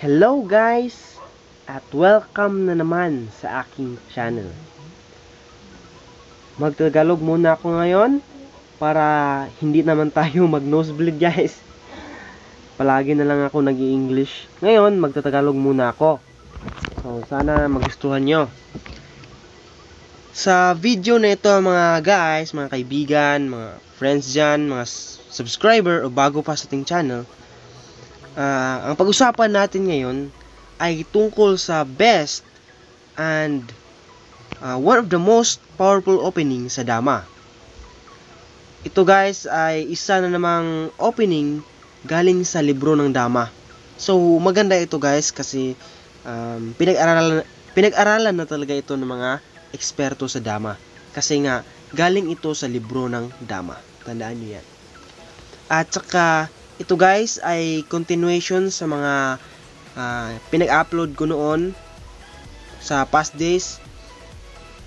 Hello guys! At welcome na naman sa aking channel. Magtagalog muna ako ngayon para hindi naman tayo mag-nosebleed guys. Palagi na lang ako nag english Ngayon, magtatagalog muna ako. So, sana magustuhan nyo. Sa video na ito mga guys, mga kaibigan, mga friends dyan, mga subscriber o bago pa sa ating channel, uh, ang pag-usapan natin ngayon ay tungkol sa best and uh, one of the most powerful opening sa Dama. Ito guys ay isa na namang opening galing sa libro ng Dama. So maganda ito guys kasi um, pinag-aralan pinag-aralan na talaga ito ng mga eksperto sa Dama. Kasi nga galing ito sa libro ng Dama. Tandaan niyo yan. At saka ito guys ay continuation sa mga uh, pinag-upload ko noon sa past days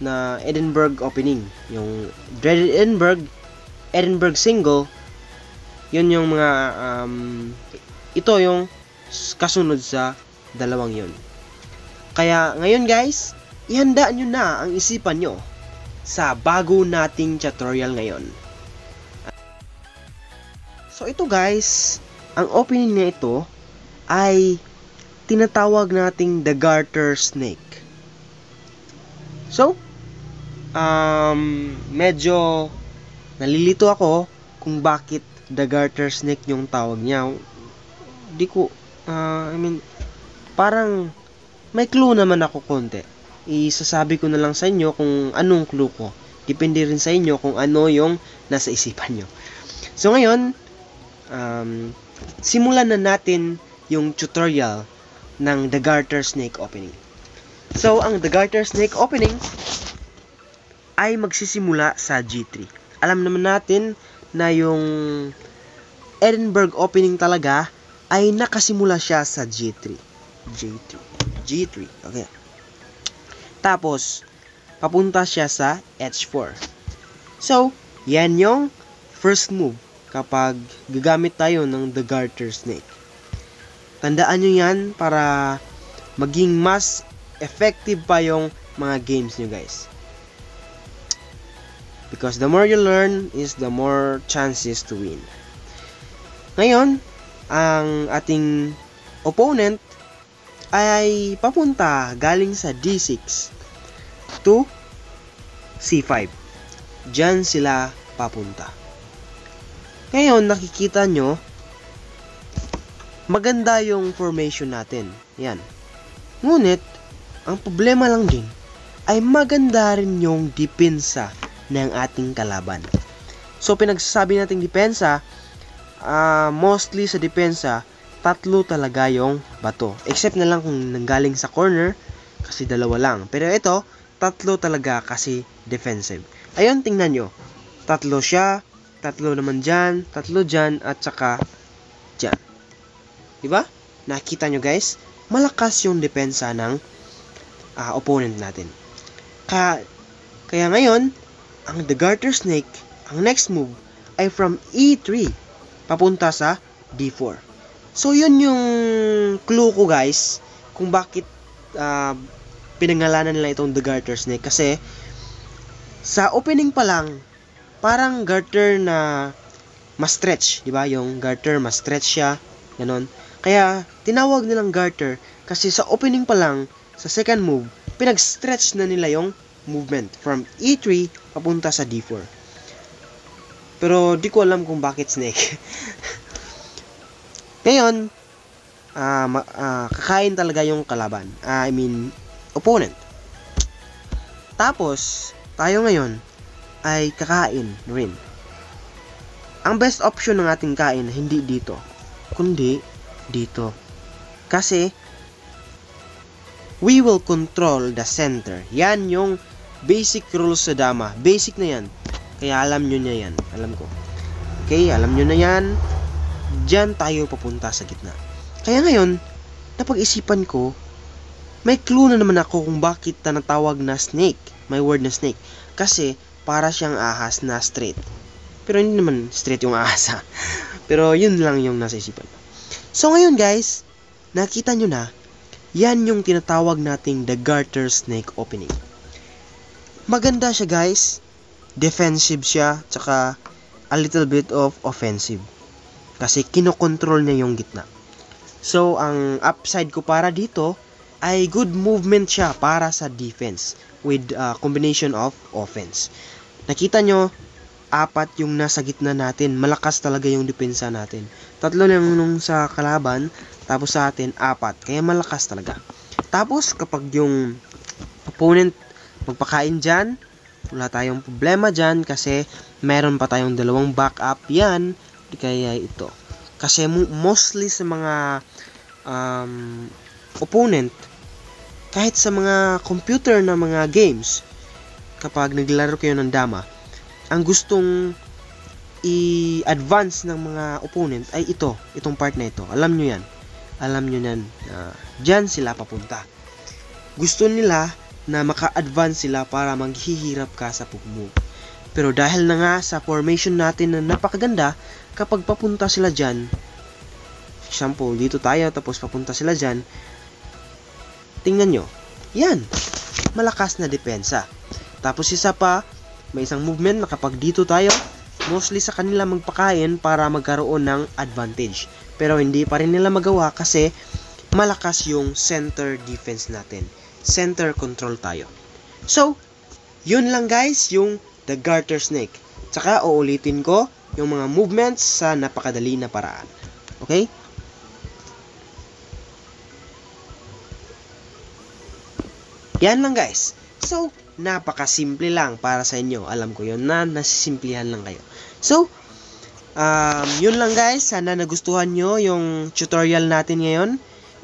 na Edinburgh opening. Yung Dreaded Edinburgh, Edinburgh single, yun yung mga, um, ito yung kasunod sa dalawang yun. Kaya ngayon guys, ihanda nyo na ang isipan nyo sa bago nating tutorial ngayon. So ito guys, ang opening na ito ay tinatawag nating the garter snake. So, um, medyo nalilito ako kung bakit the garter snake yung tawag niya. Di ko, uh, I mean, parang may clue naman ako konti. Isasabi ko na lang sa inyo kung anong clue ko. Depende rin sa inyo kung ano yung nasa isipan nyo. So ngayon, um, simulan na natin yung tutorial ng The Garter Snake Opening. So, ang The Garter Snake Opening ay magsisimula sa G3. Alam naman natin na yung Edinburgh Opening talaga ay nakasimula siya sa G3. G3. G3. Okay. Tapos, papunta siya sa H4. So, yan yung first move kapag gagamit tayo ng The Garter Snake. Tandaan nyo yan para maging mas effective pa yung mga games nyo guys. Because the more you learn is the more chances to win. Ngayon, ang ating opponent ay papunta galing sa D6 to C5. Diyan sila papunta. Ngayon, nakikita nyo, maganda yung formation natin. Yan. Ngunit, ang problema lang din, ay maganda rin yung depensa ng ating kalaban. So, pinagsasabi nating depensa, uh, mostly sa depensa, tatlo talaga yung bato. Except na lang kung nanggaling sa corner, kasi dalawa lang. Pero ito, tatlo talaga kasi defensive. Ayun, tingnan nyo. Tatlo siya, tatlo naman dyan, tatlo dyan, at saka dyan. Diba? Nakita nyo guys, malakas yung depensa ng uh, opponent natin. Kaya, kaya ngayon, ang The Garter Snake, ang next move, ay from E3, papunta sa D4. So, yun yung clue ko guys, kung bakit uh, pinangalanan nila itong The Garter Snake. Kasi, sa opening pa lang, parang garter na mas stretch, di ba? Yung garter mas stretch siya, ganun. Kaya tinawag nilang garter kasi sa opening pa lang, sa second move, pinag-stretch na nila yung movement from E3 papunta sa D4. Pero di ko alam kung bakit snake. Ngayon, uh, uh, kakain talaga yung kalaban. Uh, I mean, opponent. Tapos, tayo ngayon, ay kakain rin. Ang best option ng ating kain hindi dito, kundi dito. Kasi we will control the center. Yan yung basic rules sa dama. Basic na yan. Kaya alam nyo na yan. Alam ko. Okay, alam nyo na yan. Diyan tayo papunta sa gitna. Kaya ngayon, napag-isipan ko, may clue na naman ako kung bakit tanatawag na snake. May word na snake. Kasi, para siyang ahas na straight. Pero hindi naman straight yung ahas ha. Pero yun lang yung nasa isipan. So ngayon guys, nakita nyo na, yan yung tinatawag nating the garter snake opening. Maganda siya guys, defensive siya, tsaka a little bit of offensive. Kasi kinokontrol niya yung gitna. So, ang upside ko para dito ay good movement siya para sa defense with a combination of offense. Nakita nyo, apat yung nasa gitna natin. Malakas talaga yung depensa natin. Tatlo lang nung sa kalaban, tapos sa atin, apat. Kaya malakas talaga. Tapos, kapag yung opponent magpakain dyan, wala tayong problema dyan kasi meron pa tayong dalawang backup yan, kaya ito. Kasi mo- mostly sa mga um, opponent, kahit sa mga computer na mga games, kapag naglaro kayo ng dama, ang gustong i-advance ng mga opponent ay ito, itong part na ito. Alam nyo yan. Alam nyo yan. na dyan sila papunta. Gusto nila na maka-advance sila para maghihirap ka sa pag-move. Pero dahil na nga sa formation natin na napakaganda, kapag papunta sila dyan, example, dito tayo tapos papunta sila dyan, tingnan nyo, yan, malakas na depensa. Tapos isa pa, may isang movement na kapag dito tayo, mostly sa kanila magpakain para magkaroon ng advantage. Pero hindi pa rin nila magawa kasi malakas yung center defense natin. Center control tayo. So, yun lang guys, yung the garter snake. Tsaka uulitin ko yung mga movements sa napakadali na paraan. Okay? Yan lang guys. So, napakasimple lang para sa inyo. Alam ko yun na nasisimplihan lang kayo. So, um, yun lang guys. Sana nagustuhan nyo yung tutorial natin ngayon.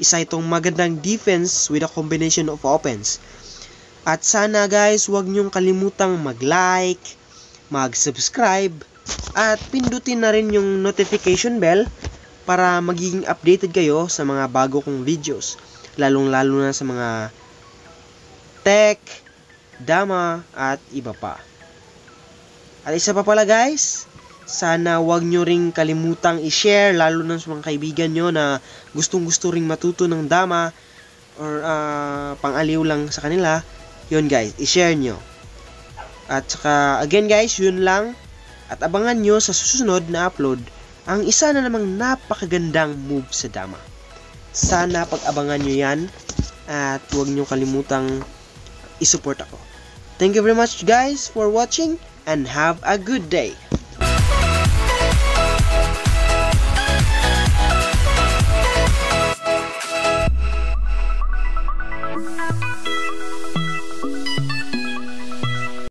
Isa itong magandang defense with a combination of offense. At sana guys, huwag nyong kalimutang mag-like, mag-subscribe, at pindutin na rin yung notification bell para magiging updated kayo sa mga bago kong videos. Lalong-lalo na sa mga tech, dama, at iba pa. At isa pa pala guys, sana wag nyo ring kalimutang i-share lalo na sa mga kaibigan nyo na gustong gusto ring matuto ng dama or uh, pang-aliw lang sa kanila. Yun guys, i-share nyo. At saka, again guys, yun lang. At abangan nyo sa susunod na upload ang isa na namang napakagandang move sa dama. Sana pag-abangan nyo yan at huwag nyo kalimutang isupport ako. Thank you very much guys for watching and have a good day.